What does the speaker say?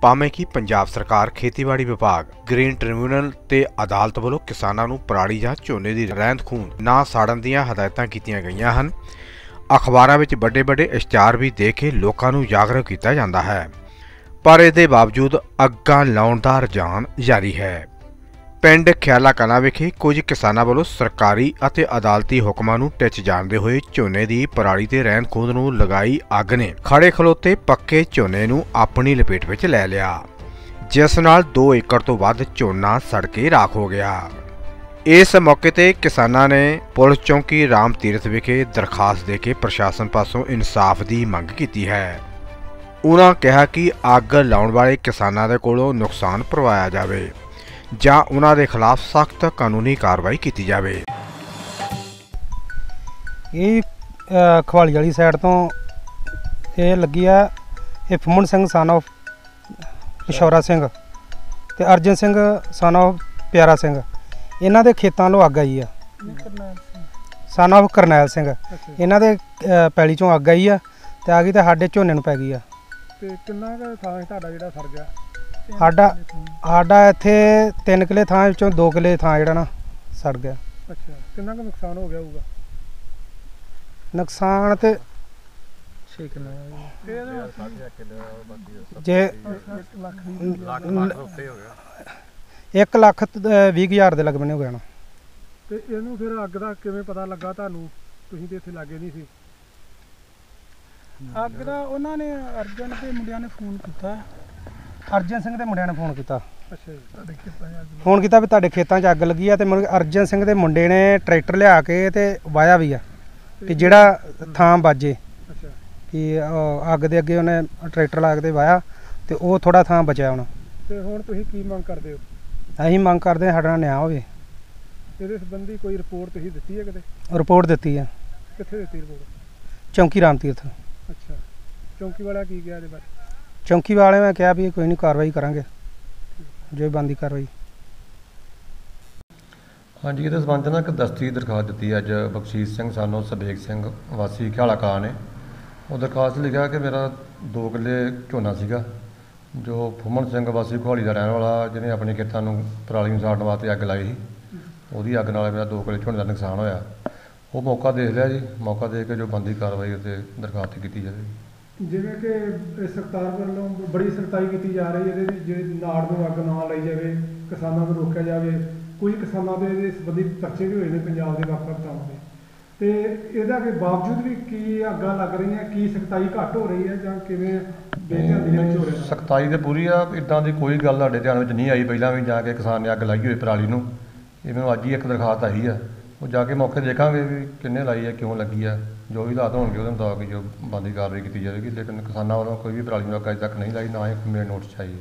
ਭਾਵੇਂ ਕਿ ਪੰਜਾਬ ਸਰਕਾਰ, ਖੇਤੀਬਾੜੀ ਵਿਭਾਗ, ਗ੍ਰੀਨ ਟ੍ਰਿਬਿਊਨਲ ਤੇ ਅਦਾਲਤ ਵੱਲੋਂ ਕਿਸਾਨਾਂ ਨੂੰ ਪਰਾਲੀ ਜਾਂ ਝੋਨੇ ਦੀ ਰਹਿੰਦ ਖੂੰਹਦ ਨਾ ਸਾੜਨ ਦੀਆਂ ਹਦਾਇਤਾਂ ਕੀਤੀਆਂ ਗਈਆਂ ਹਨ। ਅਖਬਾਰਾਂ ਵਿੱਚ ਵੱਡੇ-ਵੱਡੇ ਇਸ਼ਤਿਹਾਰ ਵੀ ਦੇ ਕੇ ਲੋਕਾਂ ਨੂੰ ਜਾਗਰੂਕ ਕੀਤਾ ਜਾਂਦਾ ਹੈ। ਪਰ ਇਸ ਦੇ ਬਾਵਜੂਦ ਅੱਗਾਂ ਲਾਉਣ ਦਾ ਰੁਝਾਨ ਜਾਰੀ ਹੈ। ਪਿੰਡ ਖਿਆਲਾ ਕਲਾ ਵਿਖੇ ਕੁਝ ਕਿਸਾਨਾਂ ਵੱਲੋਂ ਸਰਕਾਰੀ ਅਤੇ ਅਦਾਲਤੀ ਹੁਕਮਾਂ ਨੂੰ ਟਿੱਚ ਜਾਣਦੇ ਹੋਏ ਝੋਨੇ ਦੀ ਪਰਾਲੀ ਤੇ ਰਹਿਣ ਖੂੰਹਦ ਨੂੰ ਲਗਾਈ ਅੱਗ ਨੇ ਖੜੇ ਖਲੋਤੇ ਪੱਕੇ ਝੋਨੇ ਨੂੰ ਆਪਣੀ ਲਪੇਟ ਵਿੱਚ ਲੈ ਲਿਆ। ਜਿਸ ਨਾਲ 2 ਏਕੜ ਤੋਂ ਵੱਧ ਝੋਨਾ ਸੜ ਕੇ ਰਾਖ ਹੋ ਗਿਆ। ਇਸ ਮੌਕੇ ਤੇ ਕਿਸਾਨਾਂ ਨੇ ਪੁਲਿਸ ਚੌਂਕੀ ਰਾਮ ਤੀਰਥ ਵਿਖੇ ਦਰਖਾਸਤ ਦੇ ਕੇ ਪ੍ਰਸ਼ਾਸਨ ਪਾਸੋਂ ਇਨਸਾਫ ਦੀ ਮੰਗ ਕੀਤੀ ਹੈ। ਉਹਨਾਂ ਕਿਹਾ ਕਿ ਅੱਗ ਲਾਉਣ ਵਾਲੇ ਕਿਸਾਨਾਂ ਦੇ ਕੋਲੋਂ ਨੁਕਸਾਨ ਭਰਵਾਇਆ ਜਾਵੇ। ਜਾਂ ਉਹਨਾਂ ਦੇ ਖਿਲਾਫ ਸਖਤ ਕਾਨੂੰਨੀ ਕਾਰਵਾਈ ਕੀਤੀ ਜਾਵੇ। ਇਹ ਖਵਾਲੀ ਵਾਲੀ ਸਾਈਡ ਤੋਂ ਇਹ ਲੱਗੀ ਆ ਇਹ ਫੁੰਮਣ ਸਿੰਘ son of ਪਿਸ਼ੌਰਾ ਸਿੰਘ ਤੇ ਅਰਜਨ ਸਿੰਘ son of ਪਿਆਰਾ ਸਿੰਘ। ਇਹਨਾਂ ਦੇ ਖੇਤਾਂ ਨੂੰ ਅੱਗ ਆਈ ਆ। son of Karnail Singh. ਇਹਨਾਂ ਦੇ ਪੈਲੀ ਚੋਂ ਅੱਗ ਆਈ ਆ ਤੇ ਆ ਗਈ ਤੇ ਸਾਡੇ ਝੋਨੇ ਨੂੰ ਪੈ ਗਈ ਆ। ਤੇ ਕਿੰਨਾ ਕੁ ਥਾਂ ਤੁਹਾਡਾ ਜਿਹੜਾ ਸੜ ਗਿਆ ਸਾਡਾ ਸਾਡਾ ਇੱਥੇ 3 ਕਿਲੇ ਥਾਂ ਵਿੱਚੋਂ 2 ਕਿਲੇ ਥਾਂ ਜਿਹੜਾ ਨਾ ਸੜ ਗਿਆ। ਅੱਛਾ ਕਿੰਨਾ ਕੁ ਨੁਕਸਾਨ ਹੋ ਗਿਆ ਹੋਊਗਾ? ਨੁਕਸਾਨ ਤੇ 6 ਕਿਲੋ ਜੇ। ਲੱਖ ਇੱਕ ਲੱਖ 20 ਹਜ਼ਾਰ ਦੇ ਲਗਭਗ ਹੋ ਗਿਆ ਨਾ। ਤੇ ਇਹਨੂੰ ਫਿਰ ਅੱਗ ਦਾ ਕਿਵੇਂ ਪਤਾ ਲੱਗਾ ਤੁਹਾਨੂੰ? ਤੁਸੀਂ ਤੇ ਇੱਥੇ ਲਾਗੇ ਨਹੀਂ ਸੀ। ਅੱਗ ਦਾ ਉਹਨਾਂ ਨੇ ਅਰਜਨ ਦੇ ਮੁੰਡਿਆਂ ਨੇ ਫੋਨ ਕੀਤਾ। ਅਰਜਨ ਸਿੰਘ ਦੇ ਮੁੰਡਿਆਂ ਨੇ ਫੋਨ ਕੀਤਾ। ਅੱਛਾ ਜੀ ਤੁਹਾਡੇ ਖੇਤਾਂ 'ਚ ਅੱਗ ਫੋਨ ਕੀਤਾ ਵੀ ਤੁਹਾਡੇ ਖੇਤਾਂ 'ਚ ਅੱਗ ਲੱਗੀ ਆ ਤੇ ਮੁੜ ਕੇ ਅਰਜਨ ਸਿੰਘ ਦੇ ਮੁੰਡੇ ਨੇ ਟਰੈਕਟਰ ਲਿਆ ਕੇ ਤੇ ਵਾਇਆ ਵੀ ਆ ਕਿ ਜਿਹੜਾ ਥਾਂ ਬਾਜੇ। ਅੱਛਾ। ਕਿ ਉਹ ਅੱਗ ਦੇ ਅੱਗੇ ਉਹਨੇ ਟਰੈਕਟਰ ਲਾ ਕੇ ਤੇ ਵਾਇਆ ਤੇ ਉਹ ਥੋੜਾ ਥਾਂ ਬਚਿਆ ਹੁਣ। ਤੇ ਹੁਣ ਤੁਸੀਂ ਕੀ ਮੰਗ ਕਰਦੇ ਹੋ? ਅਸੀਂ ਮੰਗ ਕਰਦੇ ਹਾਂ ਸਾਡਾ ਨਾਲ ਨਿਆਂ ਹੋਵੇ। ਇਹਦੇ ਸੰਬੰਧੀ ਕੋਈ ਰਿਪੋਰਟ ਤੁਸੀਂ ਦਿੱਤੀ ਹੈ ਕਿਤੇ? ਰਿਪੋਰਟ ਦਿੱਤੀ ਆ। ਕਿੱਥੇ ਦਿੱਤੀ ਰਿਪੋਰਟ? ਚੌਂਕੀ ਰਾਮ ਤੀਰਥ ਅੱਛਾ। ਚੌਂਕੀ ਵਾਲਾ ਕੀ ਗਿਆ ਇਹਦੇ ਬਾਰੇ? ਚੌਂਕੀ ਵਾਲਿਆਂ ਨੇ ਕਿਹਾ ਵੀ ਕੋਈ ਨਹੀਂ ਕਾਰਵਾਈ ਕਰਾਂਗੇ। ਜੋ ਬੰਦੀ ਕਾਰਵਾਈ। ਹਾਂਜੀ, ਇਹਦੇ ਸਬੰਧ 'ਚ ਨਾ ਇੱਕ ਦਸਤੀ ਦਰਖਾਸਤ ਦਿੱਤੀ ਅੱਜ ਬਖਸ਼ੀਸ਼ ਸਿੰਘ, ਸਾਨੂੰ ਸਬੇਗ ਸਿੰਘ, ਵਾਸੀ ਖਿਆਲਾ ਕਲਾਂ ਨੇ। ਉਹ ਦਰਖਾਸਤ ਲਿਖਿਆ ਕਿ ਮੇਰਾ 2 ਕਿੱਲੇ ਝੋਨਾ ਸੀਗਾ, ਜੋ ਫੁੰਮਣ ਸਿੰਘ ਵਾਸੀ ਘੋੜੀ ਦਾ ਰਹਿਣ ਵਾਲਾ, ਜਿਹਨੇ ਆਪਣੇ ਖੇਤਾਂ ਨੂੰ ਪਰਾਲੀ ਨੂੰ ਸਾੜਨ ਵਾਸਤੇ ਅੱਗ ਲਾਈ ਸੀ। ਉਹਦੀ ਅੱਗ ਨਾਲ ਮੇਰਾ 2 ਕਿੱਲੇ ਝੋਨੇ ਦਾ ਨੁਕਸਾਨ ਹੋਇਆ। ਉਹ ਮੌਕਾ ਦੇਖ ਲਿਆ ਜੀ, ਮੌਕਾ ਦੇਖ ਕੇ ਜੋ ਬੰਦੀ ਕਾਰਵਾਈ ਉੱਤੇ ਦਰਖਾਸਤ ਕੀਤੀ ਜਾਵੇ ਜਿਵੇਂ ਕਿ ਸਰਕਾਰ ਵੱਲੋਂ ਬੜੀ ਸਖਤਾਈ ਕੀਤੀ ਜਾ ਰਹੀ ਹੈ ਇਹਦੇ ਵਿੱਚ, ਜੇ ਨਾੜ ਨੂੰ ਅੱਗ ਨਾ ਲਾਈ ਜਾਵੇ, ਕਿਸਾਨਾਂ ਨੂੰ ਰੋਕਿਆ ਜਾਵੇ ਕੁਝ ਕਿਸਾਨਾਂ ਦੇ ਇਹਦੇ ਸੰਬੰਧੀ ਪਰਚੇ ਵੀ ਹੋਏ ਨੇ ਪੰਜਾਬ ਦੇ ਵੱਖ ਵੱਖ ਥਾਵਾਂ ਤੇ। ਤੇ ਇਹਦਾ ਕਿ ਬਾਵਜੂਦ ਵੀ ਕੀ ਅੱਗਾਂ ਲੱਗ ਰਹੀਆਂ, ਕੀ ਸਖਤਾਈ ਘੱਟ ਹੋ ਰਹੀ ਹੈ ਜਾਂ ਕਿਵੇਂ ਬੇਧਿਆਨੀ ਵਿੱਚ ਹੋ ਰਿਹਾ? ਸਖਤਾਈ ਤੇ ਪੂਰੀ ਆ, ਇਦਾਂ ਦੀ ਕੋਈ ਗੱਲ ਸਾਡੇ ਧਿਆਨ ਵਿੱਚ ਨਹੀਂ ਆਈ ਪਹਿਲਾਂ ਵੀ ਜਾ ਕੇ ਕਿਸਾਨ ਨੇ ਅੱਗ ਲਾਈ ਹੋਈ ਪਰਾਲੀ ਨੂੰ। ਇਹ ਮੈਨੂੰ ਅੱਜ ਹੀ ਇੱਕ ਦਰਖਾਸਤ ਆਈ ਆ। ਉਹ ਜਾ ਕੇ ਮੌਕੇ ਦੇਖਾਂਗੇ ਵੀ ਕਿੰਨੇ ਲਾਈ ਹੈ ਕਿਉਂ ਲੱਗੀ ਹੈ ਜੋ ਵੀ ਹਾਲਾਤ ਹੋਣਗੇ ਉਹਦੇ ਮੁਤਾਬਕ ਜੋ ਬਣਦੀ ਕਾਰਵਾਈ ਕੀਤੀ ਜਾਵੇਗੀ, ਲੇਕਿਨ ਕਿਸਾਨਾਂ ਵੱਲੋਂ ਕੋਈ ਵੀ ਪਰਾਲੀ ਨੂੰ ਅੱਗ ਅਜੇ ਤੱਕ ਨਹੀਂ ਲਾਈ, ਨਾ ਹੀ ਮੇਰੇ ਨੋਟਿਸ 'ਚ ਆਈ।